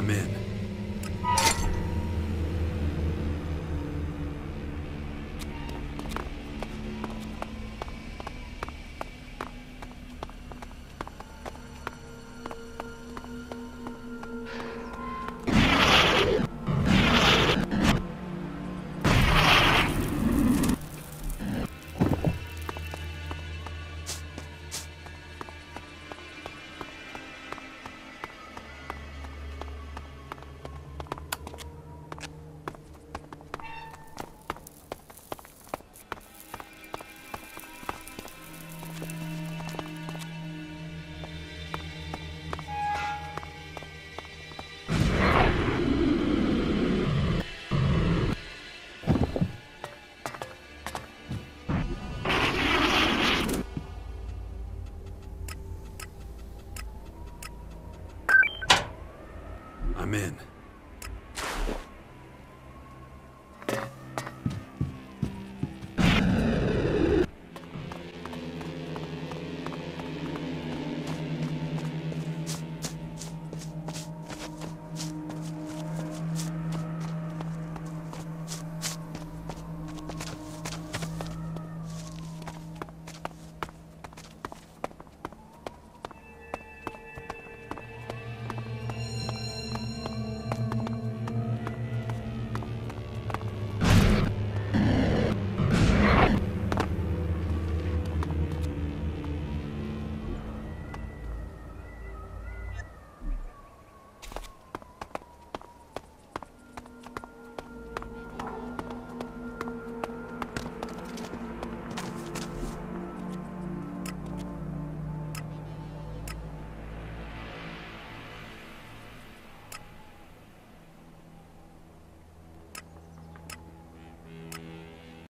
Amen. I'm in.